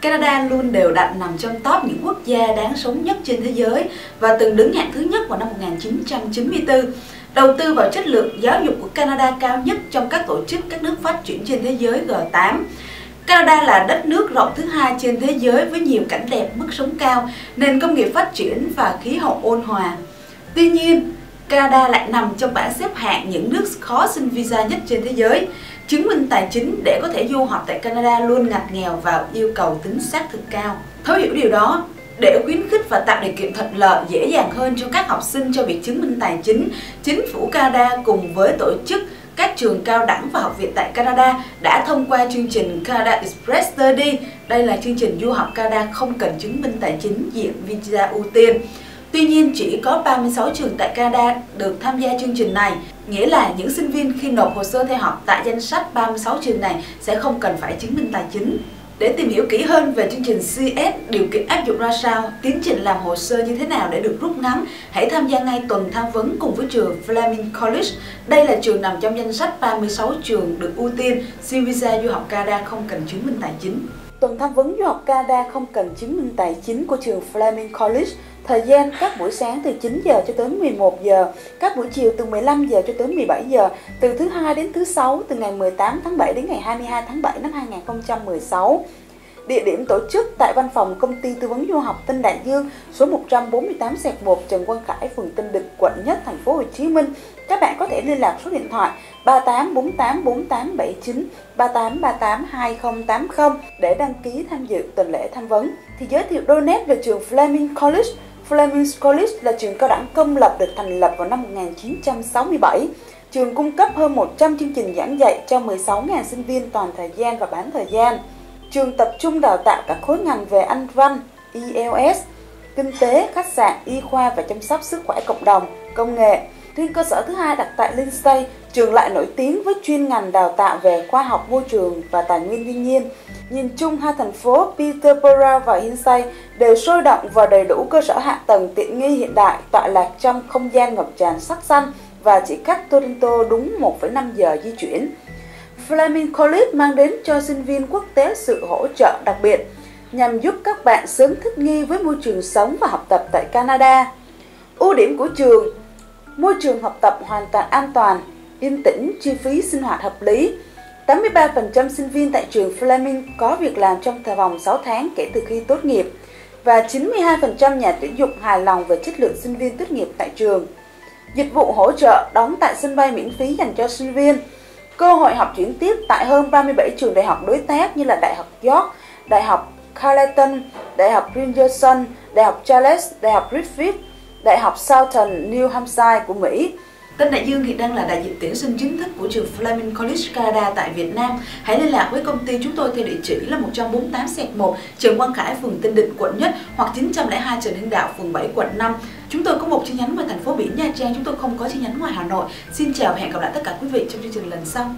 Canada luôn đều đặn nằm trong top những quốc gia đáng sống nhất trên thế giới và từng đứng hạng thứ nhất vào năm 1994. Đầu tư vào chất lượng giáo dục của Canada cao nhất trong các tổ chức các nước phát triển trên thế giới G8. Canada là đất nước rộng thứ hai trên thế giới với nhiều cảnh đẹp, mức sống cao, nền công nghiệp phát triển và khí hậu ôn hòa. Tuy nhiên, Canada lại nằm trong bảng xếp hạng những nước khó xin visa nhất trên thế giới. Chứng minh tài chính để có thể du học tại Canada luôn ngặt nghèo và yêu cầu tính xác thực cao. Thấu hiểu điều đó, để khuyến khích và tạo điều kiện thuận lợi dễ dàng hơn cho các học sinh cho việc chứng minh tài chính, chính phủ Canada cùng với tổ chức các trường cao đẳng và học viện tại Canada đã thông qua chương trình Canada Express Study. Đây là chương trình du học Canada không cần chứng minh tài chính diện visa ưu tiên. Tuy nhiên, chỉ có 36 trường tại Canada được tham gia chương trình này, nghĩa là những sinh viên khi nộp hồ sơ theo học tại danh sách 36 trường này sẽ không cần phải chứng minh tài chính. Để tìm hiểu kỹ hơn về chương trình CS, điều kiện áp dụng ra sao, tiến trình làm hồ sơ như thế nào để được rút ngắn, hãy tham gia ngay tuần tham vấn cùng với trường Fleming College. Đây là trường nằm trong danh sách 36 trường được ưu tiên xin visa du học Canada không cần chứng minh tài chính. Tuần tham vấn du học Canada không cần chứng minh tài chính của trường Fleming College Thời gian các buổi sáng từ 9 giờ cho tới 11 giờ, các buổi chiều từ 15 giờ cho tới 17 giờ, từ thứ hai đến thứ sáu từ ngày 18 tháng 7 đến ngày 22 tháng 7 năm 2016. Địa điểm tổ chức tại văn phòng công ty tư vấn du học Tân Đại Dương, số 148 1 Trần Quang Khải, phường Tân Định, quận Nhất, thành phố Hồ Chí Minh. Các bạn có thể liên lạc số điện thoại 38484879 38382080 để đăng ký tham dự tuần lễ tham vấn. Thì giới thiệu đôi nét về trường Fleming College Fleming College là trường cao đẳng công lập được thành lập vào năm 1967. Trường cung cấp hơn 100 chương trình giảng dạy cho 16.000 sinh viên toàn thời gian và bán thời gian. Trường tập trung đào tạo các khối ngành về Anh văn, ELS, kinh tế, khách sạn, y khoa và chăm sóc sức khỏe cộng đồng, công nghệ. Riêng cơ sở thứ hai đặt tại Lindsay, trường lại nổi tiếng với chuyên ngành đào tạo về khoa học môi trường và tài nguyên thiên nhiên. Nhìn chung hai thành phố Peterborough và Hinsay đều sôi động và đầy đủ cơ sở hạ tầng tiện nghi hiện đại tọa lạc trong không gian ngập tràn sắc xanh và chỉ cách Toronto đúng 1,5 giờ di chuyển. Fleming College mang đến cho sinh viên quốc tế sự hỗ trợ đặc biệt nhằm giúp các bạn sớm thích nghi với môi trường sống và học tập tại Canada. Ưu điểm của trường Môi trường học tập hoàn toàn an toàn, yên tĩnh, chi phí sinh hoạt hợp lý, 83% sinh viên tại trường Fleming có việc làm trong thời vòng 6 tháng kể từ khi tốt nghiệp và 92% nhà tuyển dụng hài lòng về chất lượng sinh viên tốt nghiệp tại trường. Dịch vụ hỗ trợ đóng tại sân bay miễn phí dành cho sinh viên. Cơ hội học chuyển tiếp tại hơn 37 trường đại học đối tác như là Đại học York, Đại học Carleton, Đại học Princeton, Đại học Charles, Đại học Griffith, Đại học Southern New Hampshire của Mỹ, Tân Đại Dương hiện đang là đại diện tuyển sinh chính thức của trường Fleming College Canada tại Việt Nam. Hãy liên lạc với công ty chúng tôi theo địa chỉ là 148 1 Trường Quang Khải, phường Tân Định, quận Nhất hoặc 902 Trần Hưng Đạo, phường 7, quận 5. Chúng tôi có một chi nhánh ngoài thành phố Biển Nha Trang, chúng tôi không có chi nhánh ngoài Hà Nội. Xin chào và hẹn gặp lại tất cả quý vị trong chương trình lần sau.